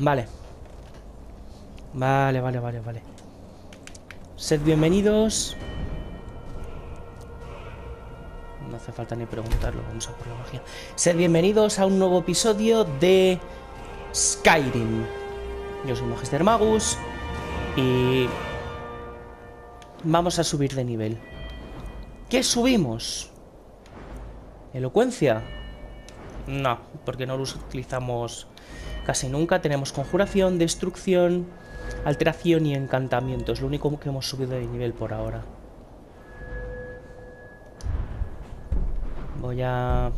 Vale. Vale, vale, vale, vale. Sed bienvenidos. No hace falta ni preguntarlo, vamos a por la magia. Sed bienvenidos a un nuevo episodio de Skyrim. Yo soy Magister Magus y vamos a subir de nivel. ¿Qué subimos? ¿Elocuencia? No, porque no lo utilizamos casi nunca. Tenemos conjuración, destrucción, alteración y encantamiento. Es lo único que hemos subido de nivel por ahora. Voy a...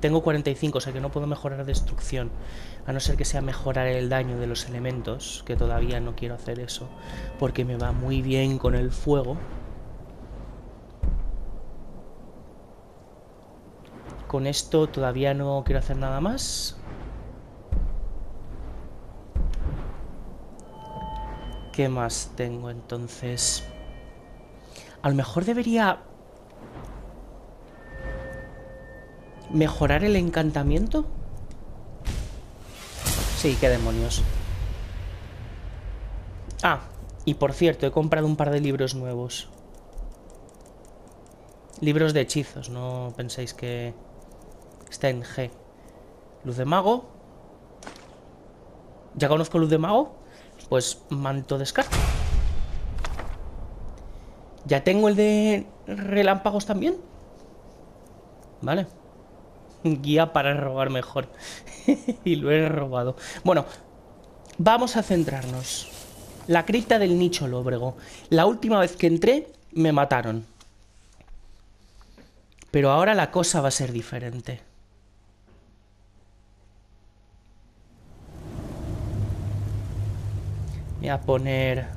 Tengo 45, o sea que no puedo mejorar destrucción. A no ser que sea mejorar el daño de los elementos, que todavía no quiero hacer eso. Porque me va muy bien con el fuego. Con esto todavía no quiero hacer nada más. ¿Qué más tengo entonces? A lo mejor debería... ¿Mejorar el encantamiento? Sí, qué demonios. Ah, y por cierto, he comprado un par de libros nuevos. Libros de hechizos, no penséis que está en G. Luz de mago. ¿Ya conozco luz de mago? Pues manto descarte. ¿Ya tengo el de relámpagos también? Vale. Guía para robar mejor. y lo he robado. Bueno, vamos a centrarnos. La cripta del nicho lóbrego. La última vez que entré, me mataron. Pero ahora la cosa va a ser diferente. Voy a poner...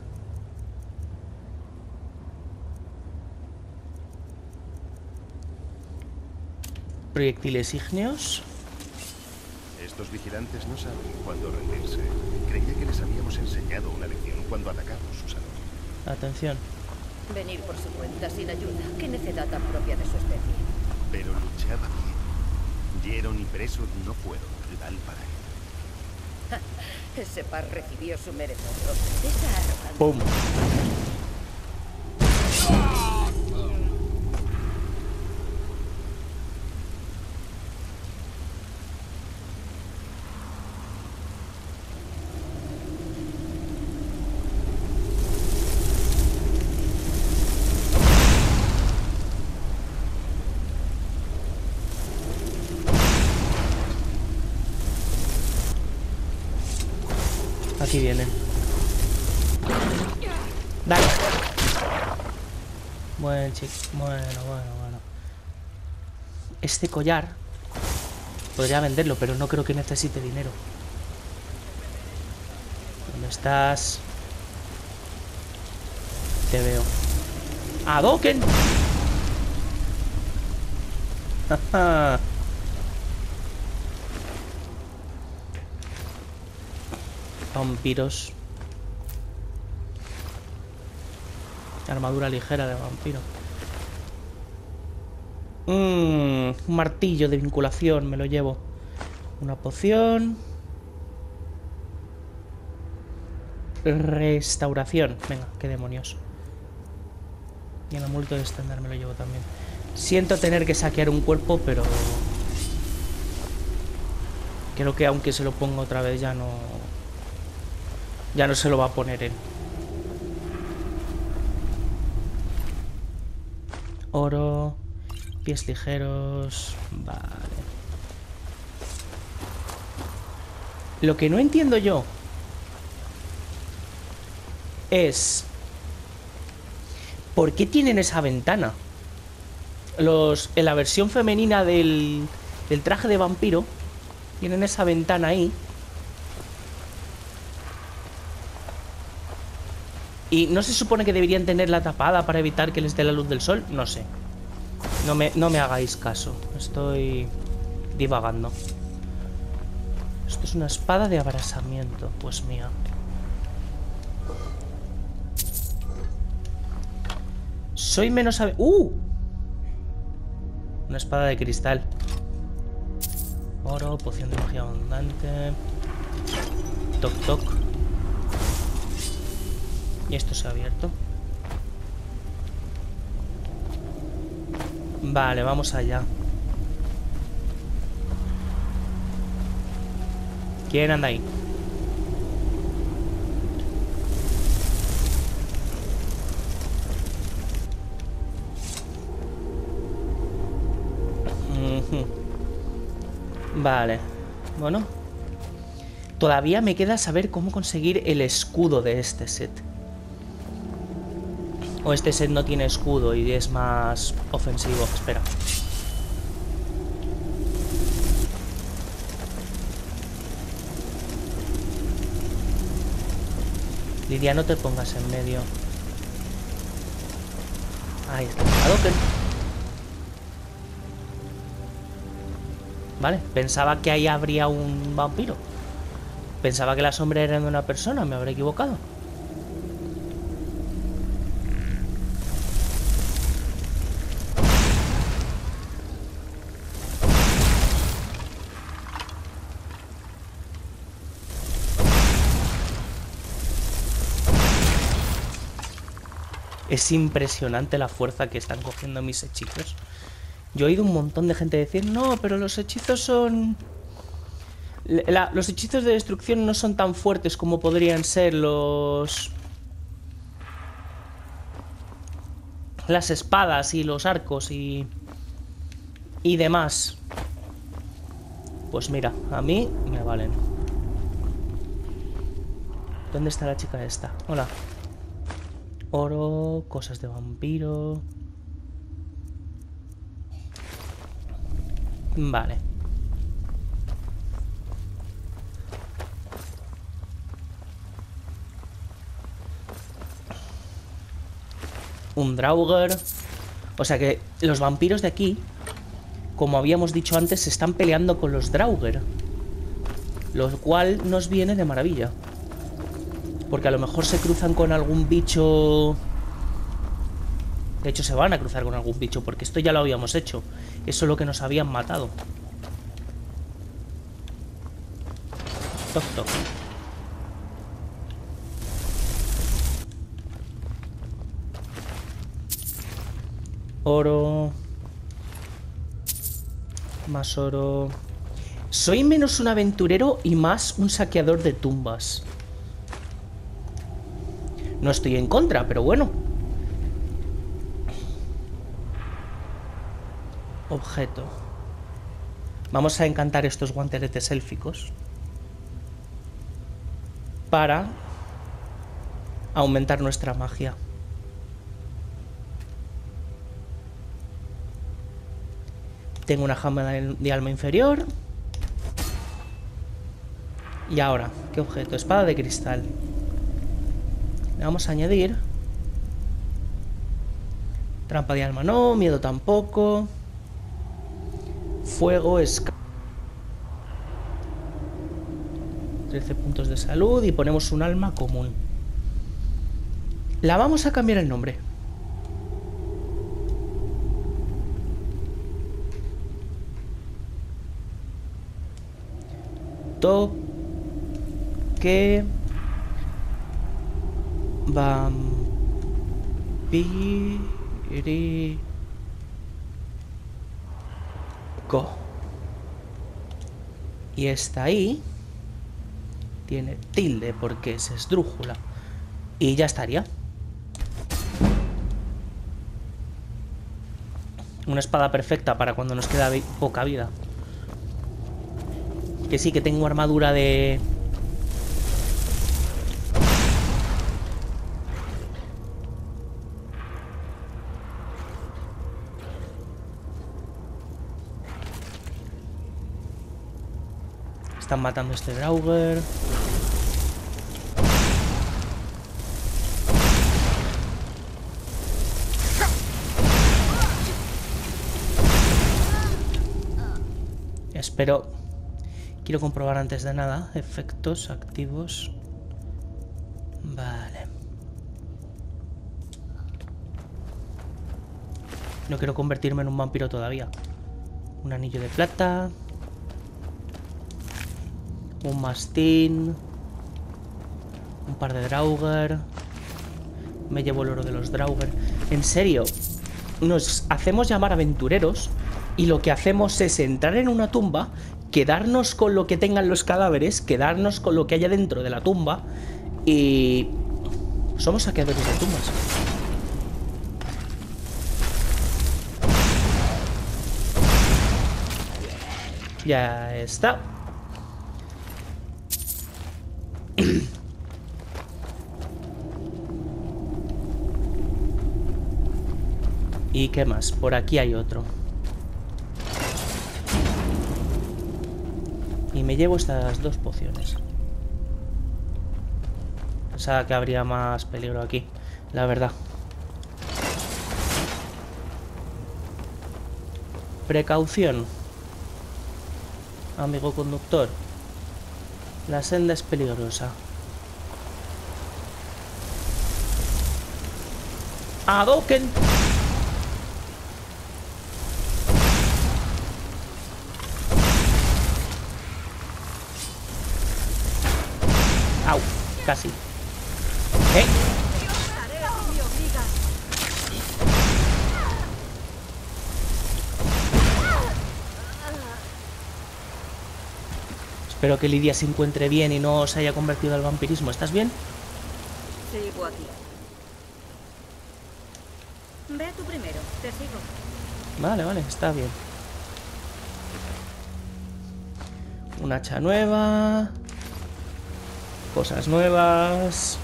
Proyectiles ígneos. Estos vigilantes no saben cuándo rendirse. Creía que les habíamos enseñado una lección cuando atacamos su salón. Atención. Venir por su cuenta sin ayuda. Qué necedad tan propia de su especie. Pero luchaba bien. Dieron y presos no fueron rival para él. Ese par recibió su merecedor. Esa arma. ¡Pum! Aquí vienen. Dale. Bueno, chicos. Bueno, bueno, bueno. Este collar podría venderlo, pero no creo que necesite dinero. ¿Dónde estás? Te veo. ¡Adoken! Jaja. Vampiros. Armadura ligera de vampiro. Mmm, un martillo de vinculación, me lo llevo. Una poción. Restauración. Venga, qué demonios. Y el amuleto de estándar me lo llevo también. Siento tener que saquear un cuerpo, pero... Creo que aunque se lo ponga otra vez ya no... Ya no se lo va a poner en. Oro. Pies ligeros. Vale. Lo que no entiendo yo es... ¿Por qué tienen esa ventana? Los, en la versión femenina del, del traje de vampiro tienen esa ventana ahí ¿Y no se supone que deberían tenerla tapada para evitar que les dé la luz del sol? No sé. No me, no me hagáis caso. Estoy divagando. Esto es una espada de abrasamiento. Pues mía. Soy menos... ¡Uh! Una espada de cristal. Oro, poción de magia abundante. Toc toc. Esto se ha abierto. Vale, vamos allá. ¿Quién anda ahí? Vale. Bueno. Todavía me queda saber cómo conseguir el escudo de este set. O este set no tiene escudo y es más ofensivo. Espera. Lidia, no te pongas en medio. Ahí está. Hadouken. Vale, pensaba que ahí habría un vampiro. Pensaba que la sombra era de una persona, me habré equivocado. Es impresionante la fuerza que están cogiendo mis hechizos. Yo he oído un montón de gente decir, no, pero los hechizos son... Los hechizos de destrucción no son tan fuertes como podrían ser los... Las espadas y los arcos y... Y demás. Pues mira, a mí me valen. ¿Dónde está la chica esta? Hola. Oro, cosas de vampiro. Vale. Un Draugr. O sea que los vampiros de aquí, como habíamos dicho antes, se están peleando con los Draugr. Lo cual nos viene de maravilla. Porque a lo mejor se cruzan con algún bicho... De hecho, se van a cruzar con algún bicho, porque esto ya lo habíamos hecho. Eso es lo que nos habían matado. Toc, toc. Oro. Más oro. Soy menos un aventurero y más un saqueador de tumbas. No estoy en contra, pero bueno. Objeto. Vamos a encantar estos guanteletes élficos. Para aumentar nuestra magia. Tengo una jama de de alma inferior. Y ahora, ¿qué objeto? Espada de cristal. Vamos a añadir. Trampa de alma no, miedo tampoco. Fuego es... 13 puntos de salud y ponemos un alma común. La vamos a cambiar el nombre. Toque... Vampirico. Y está ahí. Tiene tilde porque es esdrújula. Y ya estaría. Una espada perfecta para cuando nos queda poca vida. Que sí, que tengo armadura de... Están matando a este Draugr. Espero... Quiero comprobar antes de nada. Efectos activos. Vale. No quiero convertirme en un vampiro todavía. Un anillo de plata. Un mastín. Un par de Draugr. Me llevo el oro de los Draugr. En serio, nos hacemos llamar aventureros y lo que hacemos es entrar en una tumba, quedarnos con lo que tengan los cadáveres, quedarnos con lo que haya dentro de la tumba y... Somos saqueadores de tumbas. Ya está. ¿Y qué más? Por aquí hay otro. Y me llevo estas dos pociones. Pensaba que habría más peligro aquí, la verdad. Precaución. Amigo conductor. La senda es peligrosa. ¡Adoken! Espero que Lidia se encuentre bien y no se haya convertido al vampirismo. ¿Estás bien? Sigo aquí. Ve tú primero, te sigo. Vale, vale, está bien. Un hacha nueva. Cosas nuevas.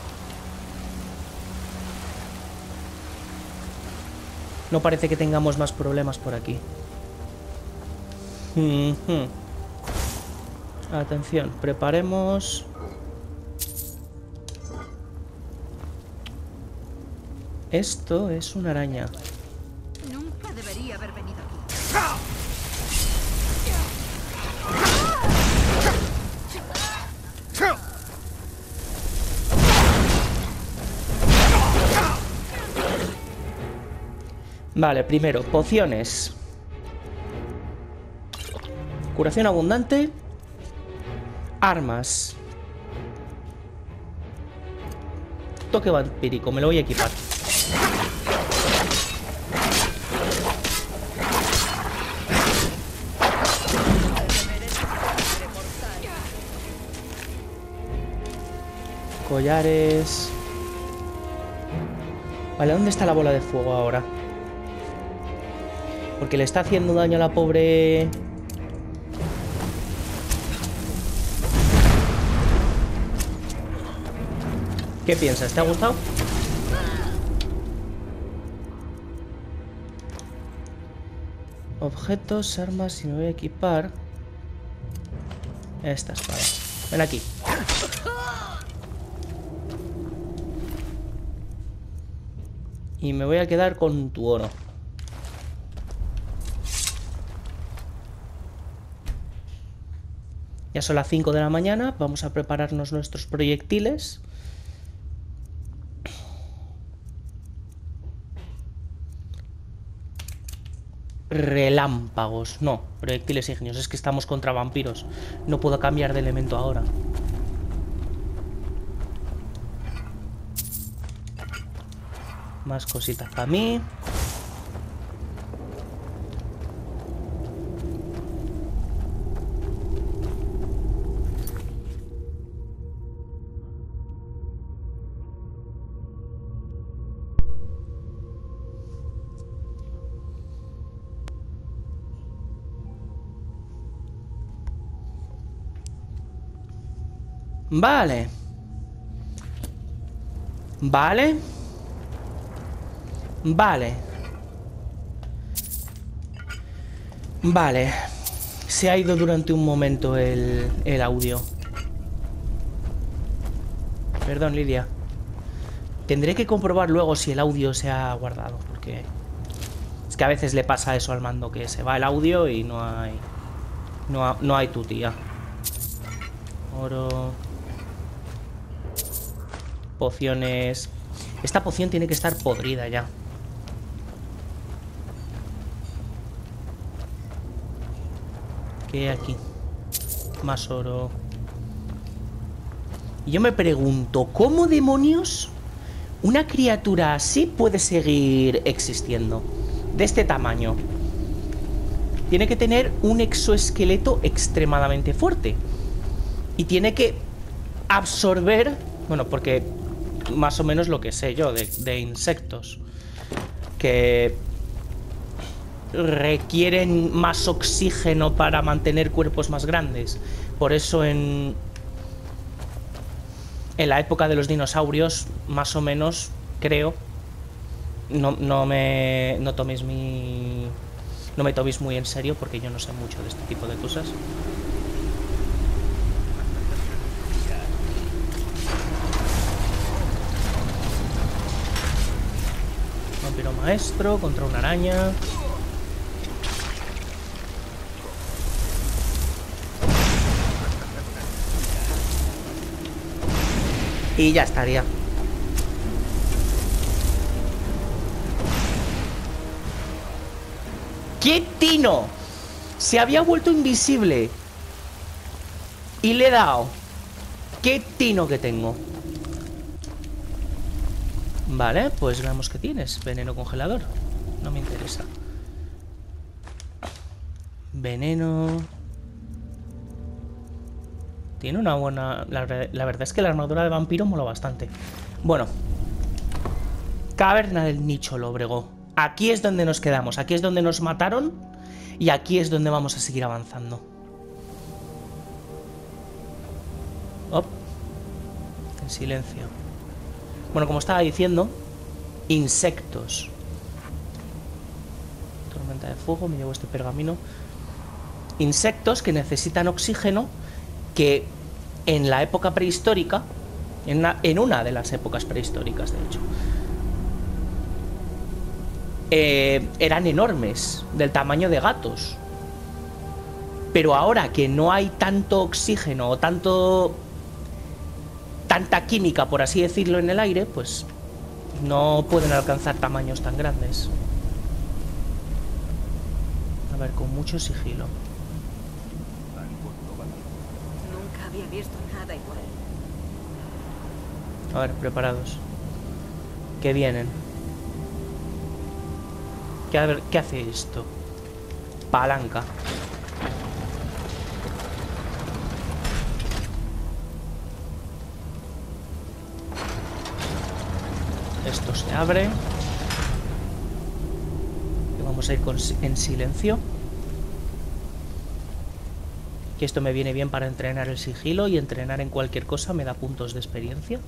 No parece que tengamos más problemas por aquí. Atención, preparemos... Esto es una araña. Nunca debería haber venido aquí. Vale, primero, pociones. Curación abundante Armas. Toque vampírico, me lo voy a equipar. Collares. Vale, ¿dónde está la bola de fuego ahora? Porque le está haciendo daño a la pobre... ¿Qué piensas? ¿Te ha gustado? Objetos, armas y me voy a equipar esta espada. Ven aquí. Y me voy a quedar con tu oro. Ya son las 5 de la mañana, vamos a prepararnos nuestros proyectiles. Relámpagos. No, proyectiles ígneos. Es que estamos contra vampiros. No puedo cambiar de elemento ahora. Más cositas para mí. Vale. Vale. Vale. Vale. Se ha ido durante un momento el, el audio. Perdón, Lidia. Tendré que comprobar luego si el audio se ha guardado, porque... Es que a veces le pasa eso al mando, que se va el audio y no hay... No, no hay tu tía. Oro pociones... Esta poción tiene que estar podrida ya. ¿Qué hay aquí? Más oro. Yo me pregunto, ¿cómo demonios una criatura así puede seguir existiendo? De este tamaño. Tiene que tener un exoesqueleto extremadamente fuerte. Y tiene que absorber, bueno, porque más o menos lo que sé yo de, insectos. Que requieren más oxígeno para mantener cuerpos más grandes. Por eso en, en la época de los dinosaurios, más o menos, creo, no, no me no toméis mi no me toméis muy en serio porque yo no sé mucho de este tipo de cosas. Vampiro maestro contra una araña. Y ya estaría. ¡Qué tino! Se había vuelto invisible. Y le he dado. ¡Qué tino que tengo! Vale, pues veamos qué tienes. Veneno congelador. No me interesa. Veneno... Tiene una buena... La, verdad es que la armadura de vampiro mola bastante. Bueno. Caverna del nicho lóbrego. Aquí es donde nos quedamos. Aquí es donde nos mataron. Y aquí es donde vamos a seguir avanzando. Op. En silencio. Bueno, como estaba diciendo, insectos. Tormenta de fuego, me llevo este pergamino. Insectos que necesitan oxígeno que en la época prehistórica, en una, de las épocas prehistóricas de hecho, eh, eran enormes, del tamaño de gatos. Pero ahora que no hay tanto oxígeno o tanto tanta química, por así decirlo, en el aire, pues no pueden alcanzar tamaños tan grandes. A ver, con mucho sigilo. Nunca había visto nada igual. A ver, preparados. Que vienen. ¿Qué, a ver, ¿Qué hace esto? Palanca. Esto abre. Y vamos a ir en silencio. Que esto me viene bien para entrenar el sigilo y entrenar en cualquier cosa me da puntos de experiencia.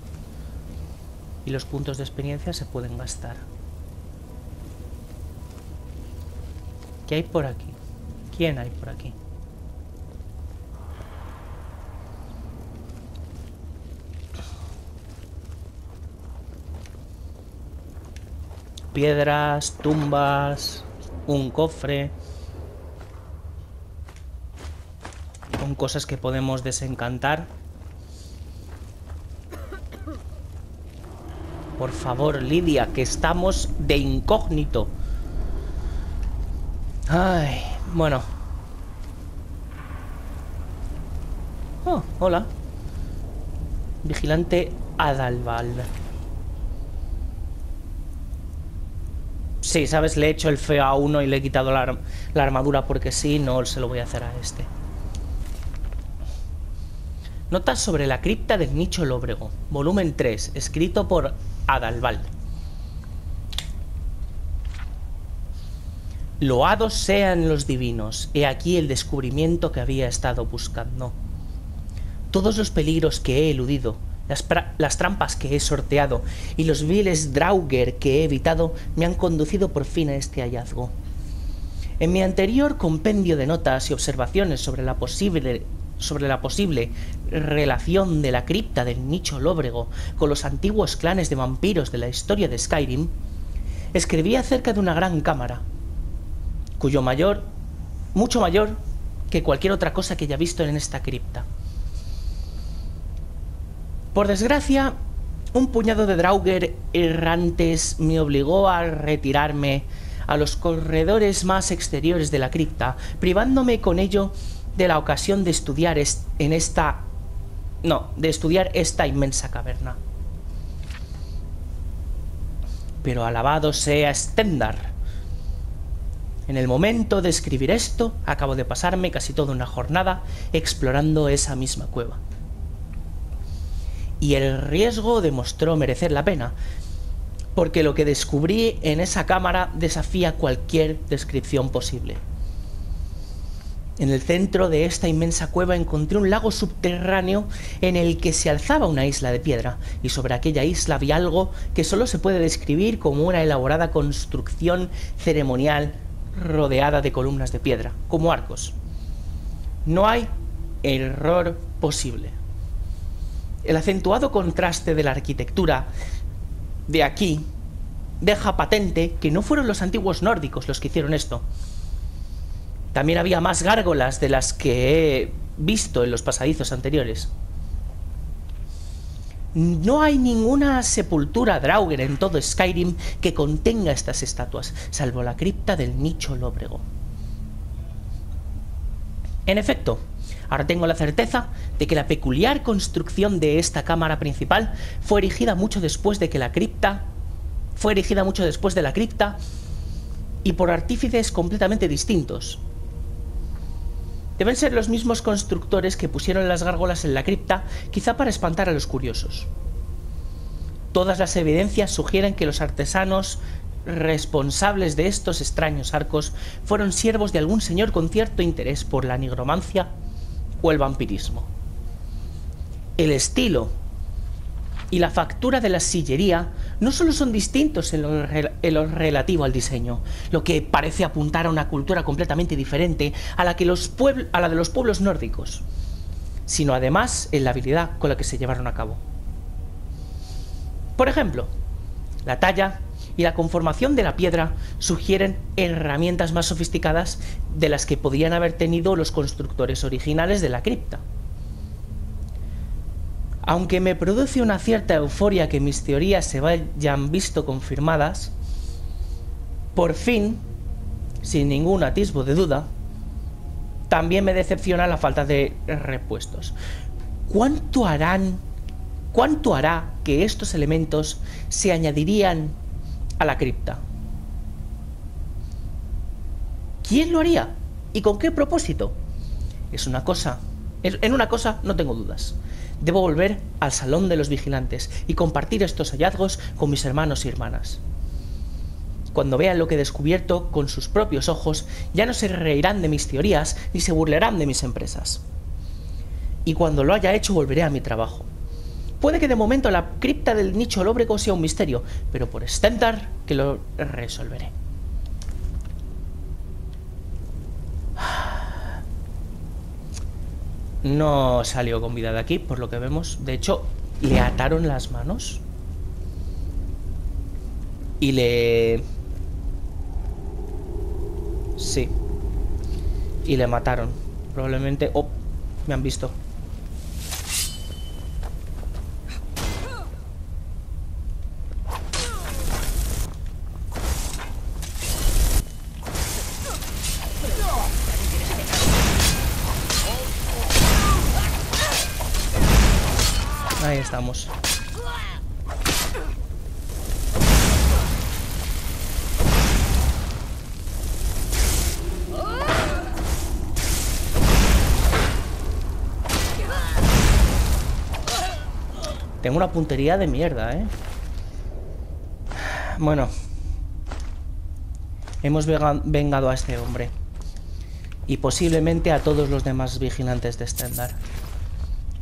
Y los puntos de experiencia se pueden gastar. ¿Qué hay por aquí? ¿Quién hay por aquí? Piedras, tumbas, un cofre. Con cosas que podemos desencantar. Por favor, Lidia, que estamos de incógnito. Ay, bueno. Oh, hola. Vigilante Adalbal. Sí, ¿sabes? Le he hecho el feo a uno y le he quitado la, armadura porque sí, no se lo voy a hacer a este. Notas sobre la cripta del nicho lóbrego, volumen 3, escrito por Adalbal. Loados sean los divinos, he aquí el descubrimiento que había estado buscando. Todos los peligros que he eludido, las, trampas que he sorteado y los viles Drauger que he evitado me han conducido por fin a este hallazgo. En mi anterior compendio de notas y observaciones sobre la posible sobre la posible relación de la cripta del nicho lóbrego con los antiguos clanes de vampiros de la historia de Skyrim, escribí acerca de una gran cámara, cuyo mayor, mucho mayor que cualquier otra cosa que haya visto en esta cripta. Por desgracia, un puñado de Drauger errantes me obligó a retirarme a los corredores más exteriores de la cripta, privándome con ello de la ocasión de estudiar en esta No, de estudiar esta inmensa caverna. Pero alabado sea Stendar. En el momento de escribir esto, acabo de pasarme casi toda una jornada explorando esa misma cueva. Y el riesgo demostró merecer la pena, porque lo que descubrí en esa cámara desafía cualquier descripción posible. En el centro de esta inmensa cueva encontré un lago subterráneo en el que se alzaba una isla de piedra, y sobre aquella isla había algo que solo se puede describir como una elaborada construcción ceremonial rodeada de columnas de piedra, como arcos. No hay error posible. El acentuado contraste de la arquitectura de aquí deja patente que no fueron los antiguos nórdicos los que hicieron esto, también había más gárgolas de las que he visto en los pasadizos anteriores. No hay ninguna sepultura Draugr en todo Skyrim que contenga estas estatuas, salvo la cripta del nicho lóbrego. En efecto, ahora tengo la certeza de que la peculiar construcción de esta cámara principal fue erigida mucho después de que la cripta fue erigida mucho después de la cripta y por artífices completamente distintos, Deben ser los mismos constructores que pusieron las gárgolas en la cripta, quizá para espantar a los curiosos. Todas las evidencias sugieren que los artesanos responsables de estos extraños arcos fueron siervos de algún señor con cierto interés por la nigromancia o el vampirismo. El estilo y la factura de la sillería no solo son distintos en lo, relativo al diseño, lo que parece apuntar a una cultura completamente diferente a la, que los a la de los pueblos nórdicos, sino además en la habilidad con la que se llevaron a cabo. Por ejemplo, la talla y la conformación de la piedra sugieren herramientas más sofisticadas de las que podían haber tenido los constructores originales de la cripta. Aunque me produce una cierta euforia que mis teorías se vayan visto confirmadas, por fin, sin ningún atisbo de duda, también me decepciona la falta de repuestos. ¿Cuánto harán, cuánto hará que estos elementos se añadirían a la cripta? ¿Quién lo haría? ¿Y con qué propósito? Es una cosa, en una cosa no tengo dudas. Debo volver al salón de los vigilantes y compartir estos hallazgos con mis hermanos y hermanas. Cuando vean lo que he descubierto con sus propios ojos, ya no se reirán de mis teorías ni se burlarán de mis empresas. Y cuando lo haya hecho volveré a mi trabajo. Puede que de momento la cripta del nicho lóbrego sea un misterio, pero por Stendar que lo resolveré. No salió con vida de aquí, por lo que vemos. De hecho, le ataron las manos. Y le... Sí. Y le mataron. Probablemente... Oh, me han visto. Tengo una puntería de mierda, ¿eh? Bueno. Hemos vengado a este hombre. Y posiblemente a todos los demás vigilantes de Stendar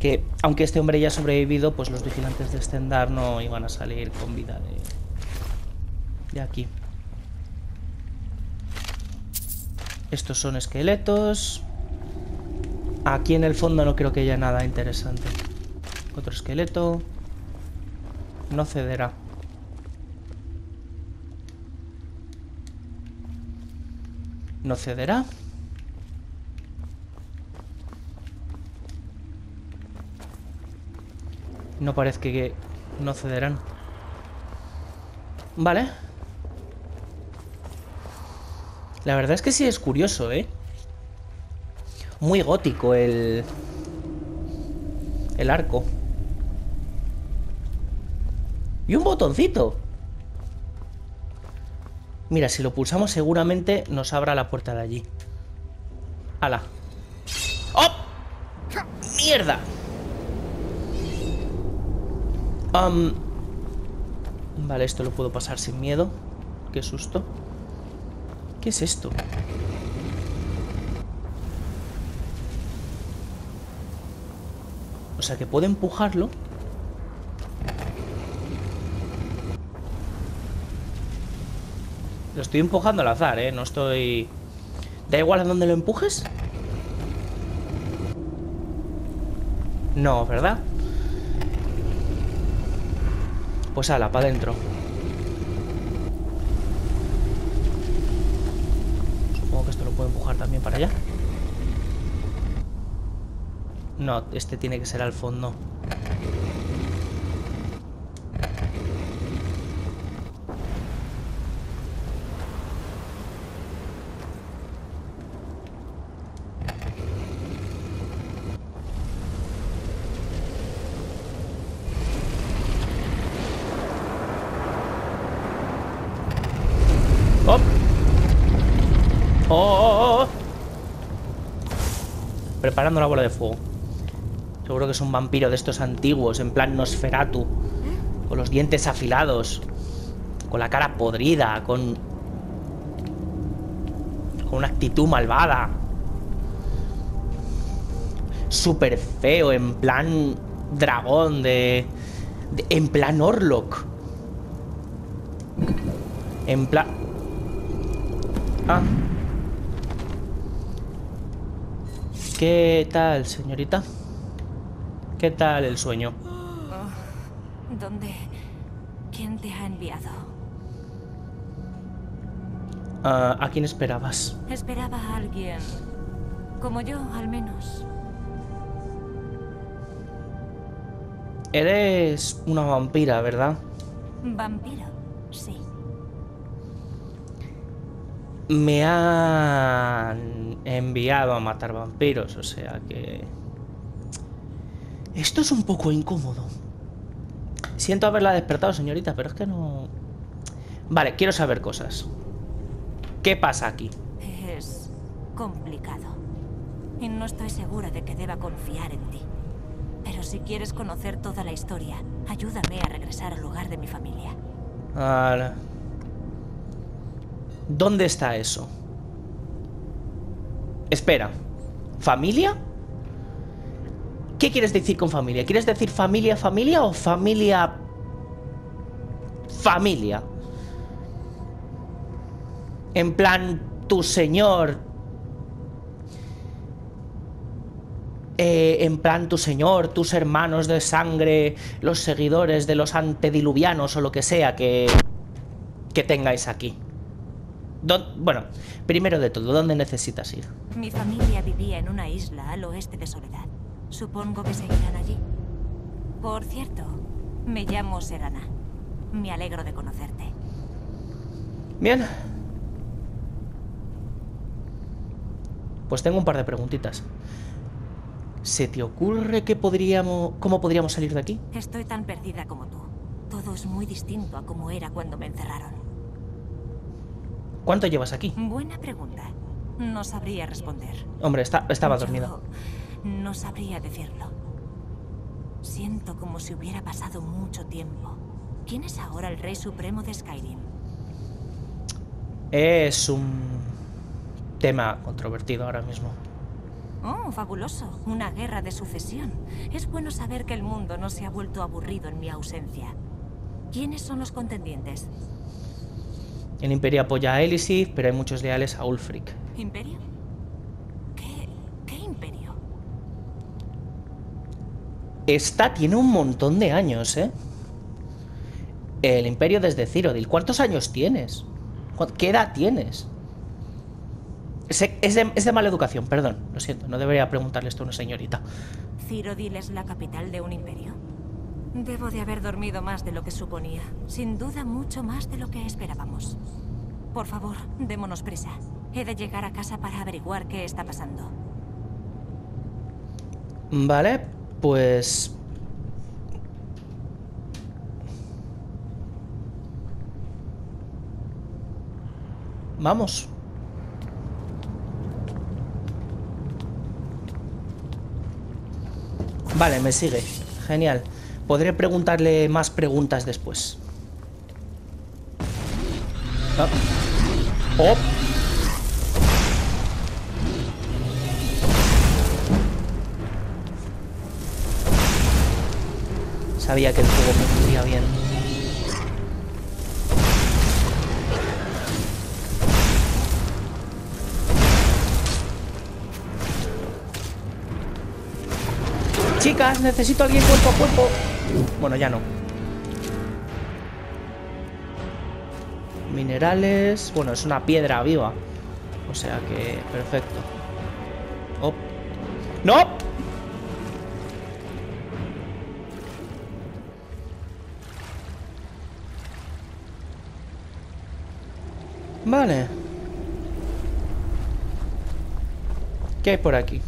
que aunque este hombre haya sobrevivido, pues los vigilantes de Stendar no iban a salir con vida de, de aquí. Estos son esqueletos. Aquí en el fondo no creo que haya nada interesante. Otro esqueleto. No cederá. No cederá. No parece que no cederán. Vale. La verdad es que sí es curioso, ¿eh? Muy gótico el... el arco. Y un botoncito. Mira, si lo pulsamos seguramente nos abra la puerta de allí. ¡Hala! ¡Oh! ¡Mierda! Um, vale, esto lo puedo pasar sin miedo. Qué susto. ¿Qué es esto? O sea que puedo empujarlo. Lo estoy empujando al azar, ¿eh? No estoy... ¿Da igual a dónde lo empujes? No, ¿verdad? Pues ala, para adentro. Supongo que esto lo puedo empujar también para allá. No, este tiene que ser al fondo. ¡Oh! ¡Oh, oh, oh! Preparando la bola de fuego. Seguro que es un vampiro de estos antiguos, en plan Nosferatu. Con los dientes afilados. Con la cara podrida, con... Con una actitud malvada. Súper feo, en plan dragón de... de- En plan Orlok. En plan... Ah. ¿Qué tal, señorita? ¿Qué tal el sueño? ¿Dónde? ¿Quién te ha enviado? Ah, ¿A quién esperabas? Esperaba a alguien. Como yo, al menos. Eres una vampira, ¿verdad? Vampiro, sí. Me han enviado a matar vampiros, o sea que... Esto es un poco incómodo. Siento haberla despertado, señorita, pero es que no... Vale, quiero saber cosas. ¿Qué pasa aquí? Es complicado. Y no estoy segura de que deba confiar en ti. Pero si quieres conocer toda la historia, ayúdame a regresar al hogar de mi familia. Vale. ¿Dónde está eso? Espera. ¿Familia? ¿Qué quieres decir con familia? ¿Quieres decir familia, familia o familia... Familia? En plan, tu señor... Eh, en plan, tu señor, tus hermanos de sangre, los seguidores de los antediluvianos o lo que sea que... que tengáis aquí. Bueno, primero de todo, ¿dónde necesitas ir? Mi familia vivía en una isla al oeste de Soledad. Supongo que seguirán allí. Por cierto, me llamo Serana. Me alegro de conocerte. Bien. Pues tengo un par de preguntitas. ¿Se te ocurre que podríamos... cómo podríamos salir de aquí? Estoy tan perdida como tú. Todo es muy distinto a como era cuando me encerraron. ¿Cuánto llevas aquí? Buena pregunta. No sabría responder. Hombre, está- estaba Yo dormida. No sabría decirlo. Siento como si hubiera pasado mucho tiempo. ¿Quién es ahora el rey supremo de Skyrim? Es un tema controvertido ahora mismo. Oh, fabuloso. Una guerra de sucesión. Es bueno saber que el mundo no se ha vuelto aburrido en mi ausencia. ¿Quiénes son los contendientes? El Imperio apoya a Elisith, pero hay muchos leales a Ulfric. ¿Imperio? ¿Qué, qué imperio? Esta tiene un montón de años, ¿eh? El Imperio desde Cyrodiil. ¿Cuántos años tienes? ¿Cu- ¿Qué edad tienes? Sé- Es de, es de mala educación, perdón. Lo siento, no debería preguntarle esto a una señorita. ¿Cyrodiil es la capital de un imperio? Debo de haber dormido más de lo que suponía. Sin duda, mucho más de lo que esperábamos. Por favor, démonos prisa. He de llegar a casa para averiguar qué está pasando. Vale. Pues... Vamos. Vale, me sigue. Genial. Podré preguntarle más preguntas después. Ah. Sabía que el fuego me vendría bien. Chicas, necesito a alguien cuerpo a cuerpo. Bueno, ya no. Minerales. Bueno, es una piedra viva. O sea que... Perfecto. ¡No! Vale. ¿Qué hay por aquí?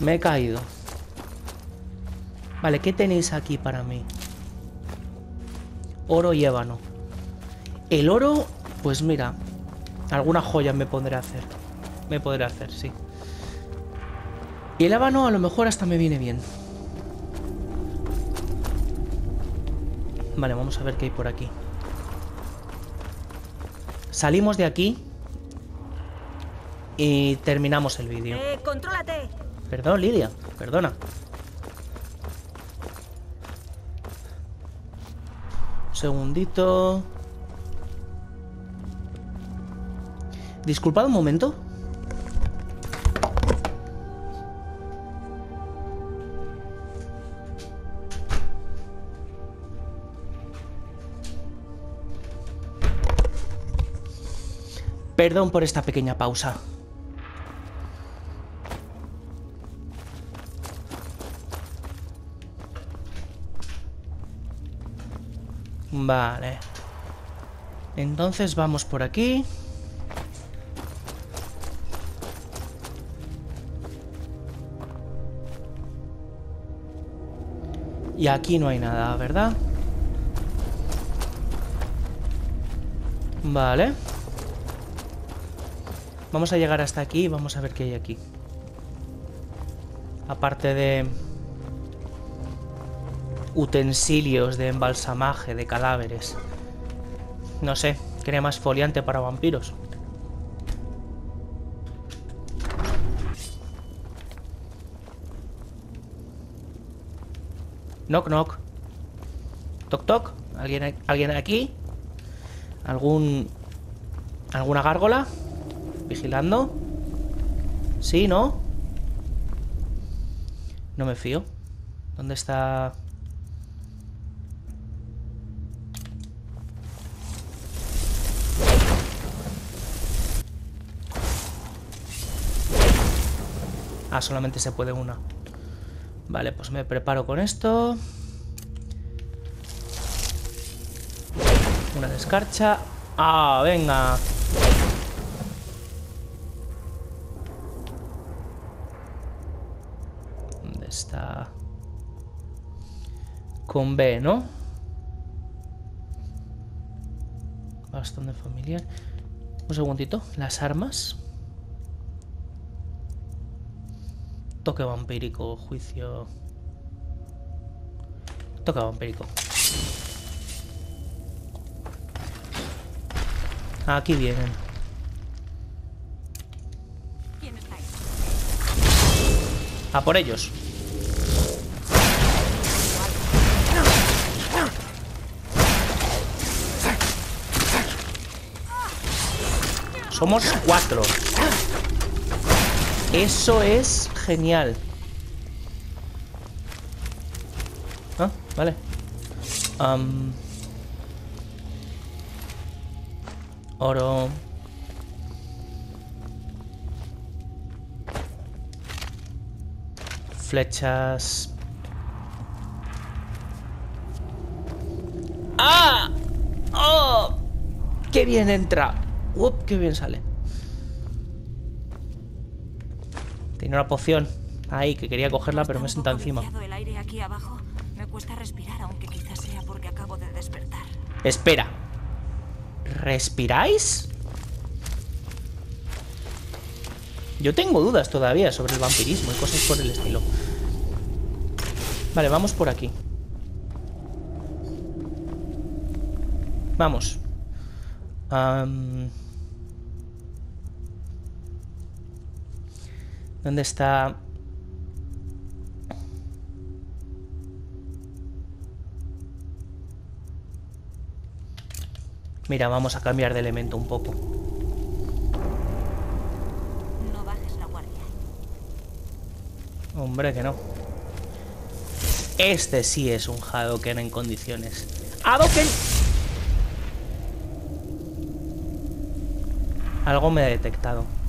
Me he caído. Vale, ¿qué tenéis aquí para mí? Oro y ébano. El oro, pues mira, alguna joya me pondré a hacer. Me podré hacer, sí. Y el ébano a lo mejor hasta me viene bien. Vale, vamos a ver qué hay por aquí. Salimos de aquí y terminamos el vídeo. Eh, contrólate. Perdón, Lidia, perdona. Un segundito. Disculpad un momento. Perdón por esta pequeña pausa. Vale. Entonces vamos por aquí. Y aquí no hay nada, ¿verdad? Vale. Vamos a llegar hasta aquí y vamos a ver qué hay aquí. Aparte de utensilios de embalsamaje de cadáveres. No sé, crema esfoliante para vampiros. Knock knock. Toc toc. ¿Alguien, ¿Alguien aquí? ¿Algún... ¿Alguna gárgola? ¿Vigilando? ¿Sí, no? No me fío. ¿Dónde está...? Solamente se puede una. Vale, pues me preparo con esto. Una descarcha. ¡Ah, venga! ¿Dónde está? Con B, ¿no? Bastante familiar. Un segundito. Las armas. Toque vampírico, juicio. Toque vampírico. Aquí vienen. A por ellos. Somos cuatro. Eso es genial. Ah, vale. Am, oro. Flechas. ¡Ah! ¡Oh! ¡Qué bien entra! ¡Up! ¡Qué bien sale! Tiene una poción ahí que quería cogerla, pero me poco encima. viciado el aire aquí abajo. Me cuesta respirar, aunque quizás sea porque acabo de despertar. Espera. ¿Respiráis? Yo tengo dudas todavía sobre el vampirismo y cosas por el estilo. Vale, vamos por aquí. Vamos. Am. ¿Dónde está? Mira, vamos a cambiar de elemento un poco. No bajes la guardia. Hombre, que no. Este sí es un Hadoken en condiciones. ¡Hadoken! Algo me ha detectado.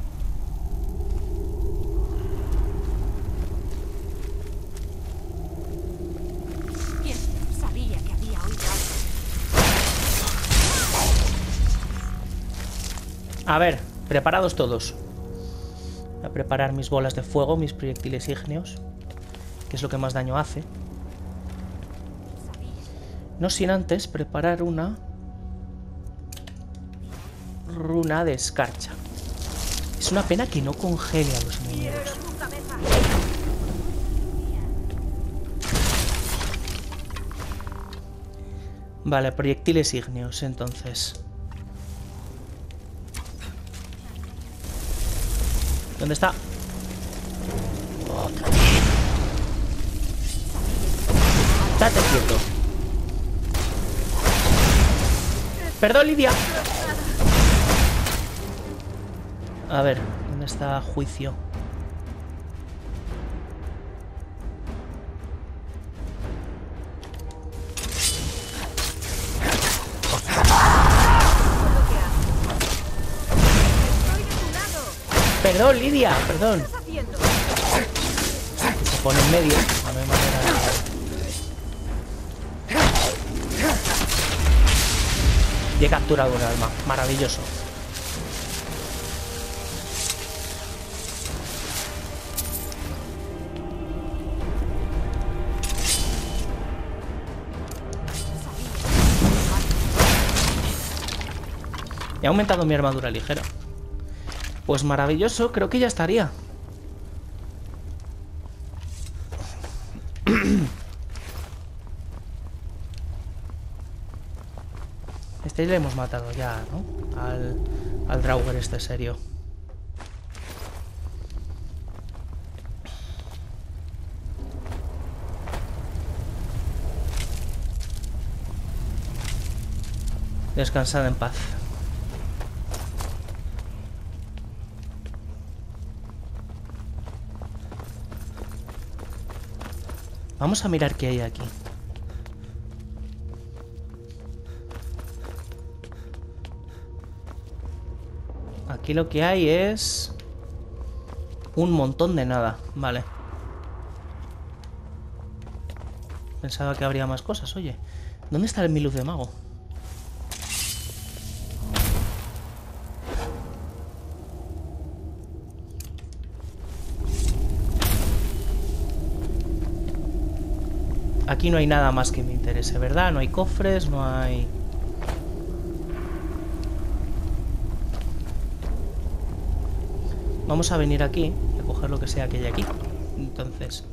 A ver, preparados todos. Voy a preparar mis bolas de fuego, mis proyectiles ígneos. Que es lo que más daño hace. No sin antes preparar una... Runa de escarcha. Es una pena que no congele a los enemigos. Vale, proyectiles ígneos, entonces. ¿Dónde está? Estate quieto. Perdón, Lidia. A ver, ¿dónde está juicio? Perdón, Lidia, perdón. Se pone en medio. No hay manera. Y he capturado un alma. Maravilloso. He aumentado mi armadura ligera. Pues maravilloso, creo que ya estaría. Este le hemos matado ya, ¿no? Al, al este serio. Descansad en paz. Vamos a mirar qué hay aquí. Aquí lo que hay es... Un montón de nada. Vale. Pensaba que habría más cosas, oye. ¿Dónde está mi luz de mago? Aquí no hay nada más que me interese, ¿verdad? No hay cofres, no hay... Vamos a venir aquí a coger lo que sea que hay aquí. Entonces,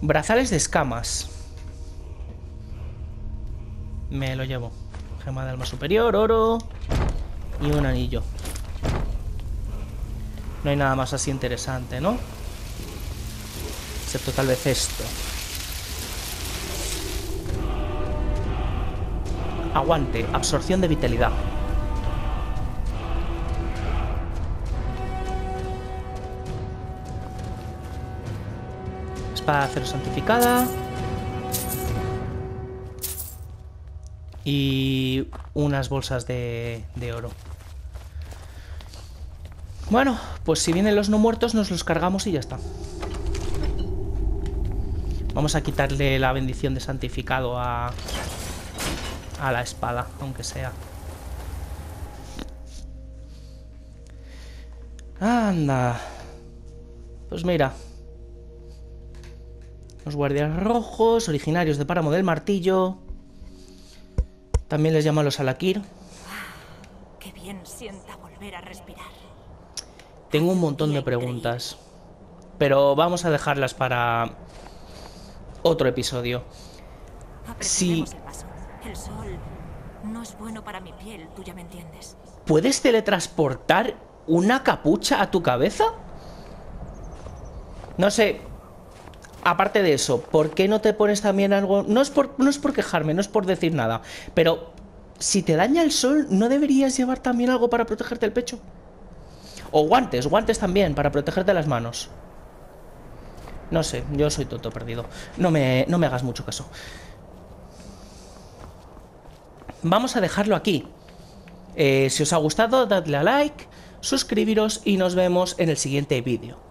brazales de escamas. Me lo llevo. Gema de alma superior, oro y un anillo. No hay nada más así interesante, ¿no? Excepto tal vez esto. Aguante, absorción de vitalidad. Espada de acero santificada. Y unas bolsas de, de oro. Bueno, pues si vienen los no muertos nos los cargamos y ya está. Vamos a quitarle la bendición de santificado a, a la espada, aunque sea. Anda. Pues mira. Los guardias rojos, originarios de Páramo del Martillo. También les llaman los Alakir. Qué bien sienta volver a respirar. Tengo un montón de preguntas. Pero vamos a dejarlas para otro episodio. Paso. El sol no es bueno para mi piel, tú ya me entiendes. ¿Puedes teletransportar una capucha a tu cabeza? No sé. Aparte de eso, ¿por qué no te pones también algo? No es por, no es por quejarme, no es por decir nada. Pero si te daña el sol, ¿no deberías llevar también algo para protegerte el pecho? O guantes, guantes también, para protegerte las manos. No sé, yo soy tonto perdido. No me, no me hagas mucho caso. Vamos a dejarlo aquí. Eh, si os ha gustado, dadle a like, suscribiros y nos vemos en el siguiente vídeo.